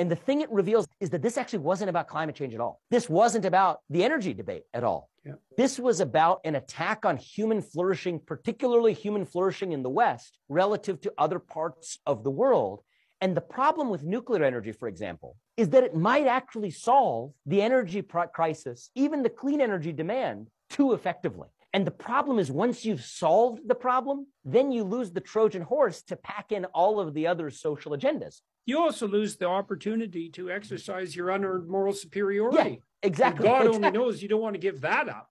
And the thing it reveals is that this actually wasn't about climate change at all. This wasn't about the energy debate at all. Yeah. This was about an attack on human flourishing, particularly human flourishing in the West relative to other parts of the world. And the problem with nuclear energy, for example, is that it might actually solve the energy crisis, even the clean energy demand, too effectively. And the problem is once you've solved the problem, then you lose the Trojan horse to pack in all of the other social agendas. You also lose the opportunity to exercise your unearned moral superiority. Yeah, exactly. And God exactly. only knows you don't want to give that up.